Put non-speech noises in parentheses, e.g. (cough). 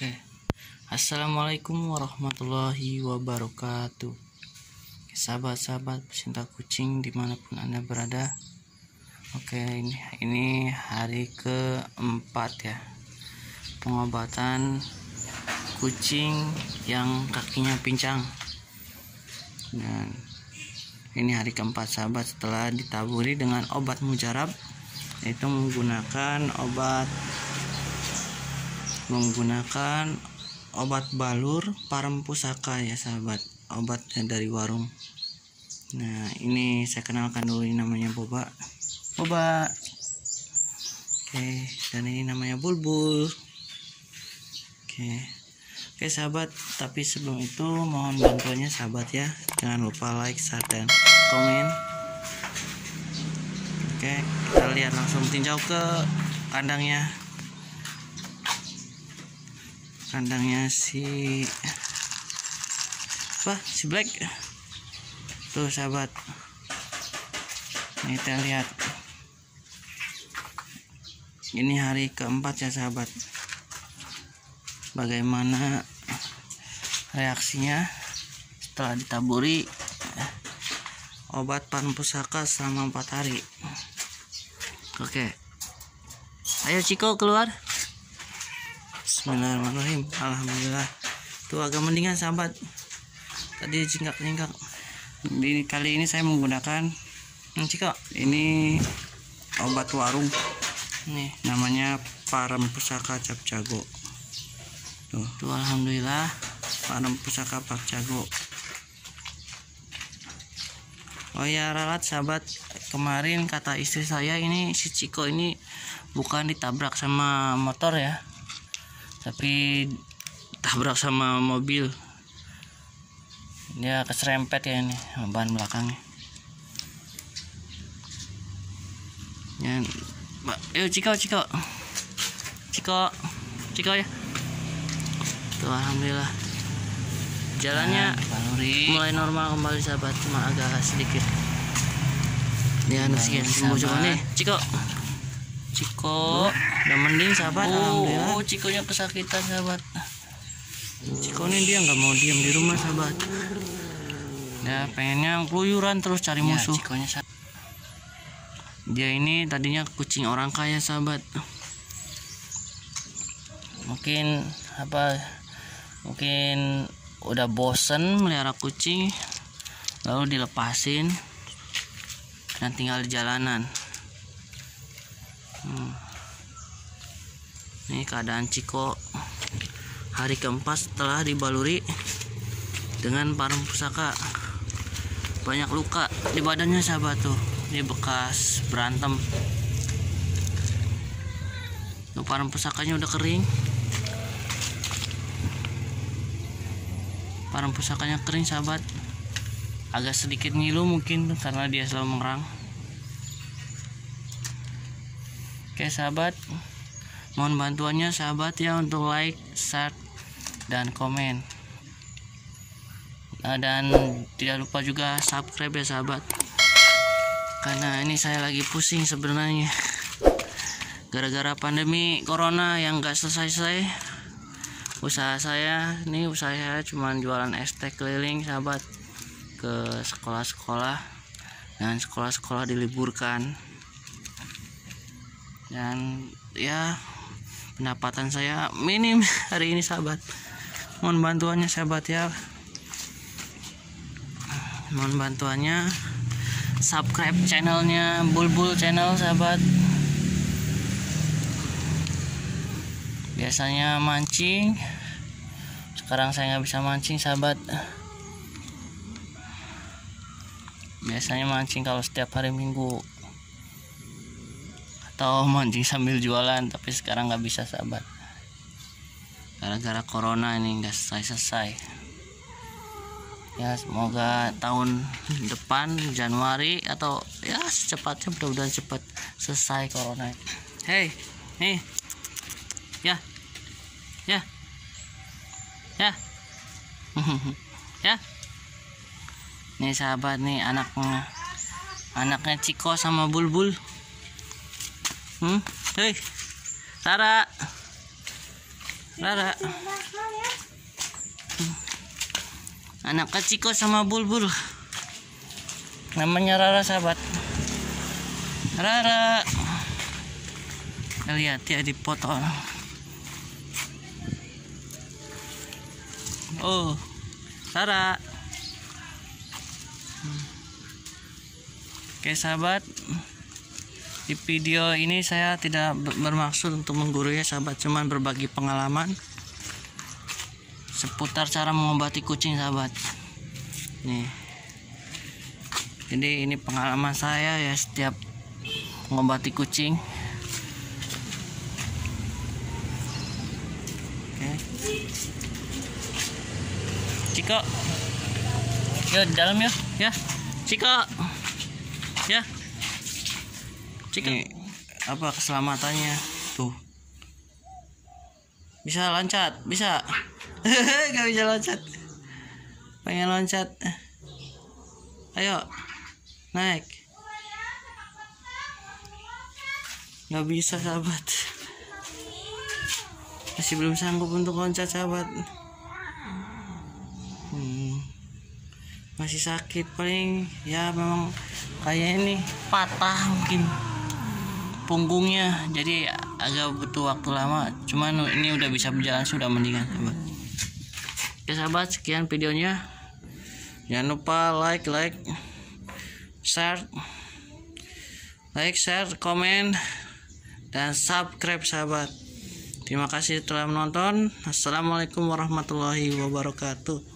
Oke. Assalamualaikum warahmatullahi wabarakatuh. Sahabat-sahabat pecinta kucing di mana pun anda berada. Oke ini ini hari keempat ya pengobatan kucing yang kakinya pincang. Dan ini hari keempat sahabat setelah ditaburi dengan obat mujarab yaitu menggunakan obat menggunakan obat balur parem pusaka ya sahabat. Obatnya dari warung. Nah ini saya kenalkan dulu ini namanya boba. Boba. Oke dan ini namanya bulbul. Oke. Oke sahabat. Tapi sebelum itu mohon bantuannya sahabat ya. Jangan lupa like share dan komen. Oke kita lihat langsung tinjau ke kandangnya kandangnya si apa si black. Tuh sahabat. Ini kita lihat. Ini hari keempat ya sahabat. Bagaimana reaksinya setelah ditaburi obat pan pusaka selama empat hari. Oke. Ayo Ciko keluar Bismillahirrahmanirrahim. Alhamdulillah. Tuh agak mendingan sahabat. Tadi jingkak-jingkak ini kali ini saya menggunakan hmm, Ciko. Ini obat warung. Nih. Namanya parem pusaka cap jago. Tuh, tuh Alhamdulillah. Parem pusaka pak jago. Oh ya ralat sahabat. Kemarin kata istri saya ini si Ciko ini bukan ditabrak sama motor ya tapi tabrak sama mobil. Dia keserempet ya ini ban belakangnya. Ya mbak. Yuk ciko ciko. Ciko ciko ya. Tuh alhamdulillah. Jalannya nah, mulai normal kembali sahabat. Cuma agak sedikit. Ya sedikit sembuh coba nih. Ciko Ciko. Udah mending sahabat oh, oh Cikonya kesakitan sahabat. Ciko ini dia nggak mau diam di rumah sahabat. Ya pengennya keluyuran terus cari ya, musuh. Cikonya dia ini tadinya kucing orang kaya sahabat. Mungkin apa mungkin udah bosen melihara kucing lalu dilepasin dan tinggal di jalanan hmm. ini keadaan Ciko. Hari keempat setelah dibaluri dengan parang pusaka. Banyak luka di badannya sahabat tuh. Ini bekas berantem. Tuh parang pusakanya udah kering. Parang pusakanya kering sahabat. Agak sedikit ngilu mungkin karena dia selalu mengerang Oke sahabat. Mohon bantuannya sahabat ya untuk like, share, dan komen. Nah, Dan tidak lupa juga subscribe ya sahabat. Karena ini saya lagi pusing sebenarnya. Gara-gara pandemi corona yang gak selesai-selesai Usaha saya, ini usaha saya cuma jualan es keliling sahabat Ke sekolah-sekolah. Dan sekolah-sekolah diliburkan dan ya pendapatan saya minim (laughs) hari ini sahabat. Mohon bantuannya sahabat ya. Mohon bantuannya. Subscribe channelnya bulbul channel sahabat. Biasanya mancing. Sekarang saya nggak bisa mancing sahabat. Biasanya mancing kalau setiap hari minggu atau mancing sambil jualan tapi sekarang nggak bisa sahabat. Gara-gara corona ini nggak selesai-selesai. Ya semoga tahun depan Januari atau ya secepatnya mudah-mudahan cepat selesai corona hei nih. Ya. Ya. Ya. (laughs) Ya. Nih sahabat nih anaknya anaknya Ciko sama Bulbul Hmm? Hei. Tara. Rara. Anak keciko sama bulbul. Namanya Rara sahabat. Rara. Lihat ya di foto oh. Rara. Oke sahabat di video ini saya tidak bermaksud untuk menggurui ya sahabat cuman berbagi pengalaman seputar cara mengobati kucing sahabat. Nih. Jadi ini pengalaman saya ya setiap mengobati kucing. Oke. Ciko. Di dalam ya ya. Ciko Ini apa keselamatannya? Tuh. Bisa loncat bisa. (laughs) Gak bisa loncat. Pengen loncat. Ayo naik. Nggak bisa sahabat. Masih belum sanggup untuk loncat sahabat. Hmm. masih sakit paling. Ya memang kayak ini patah mungkin punggungnya jadi agak butuh waktu lama. Cuman ini udah bisa berjalan sudah mendingan sahabat oke sahabat sekian videonya. Jangan lupa like like share like share komen dan subscribe sahabat. Terima kasih telah menonton. Assalamualaikum warahmatullahi wabarakatuh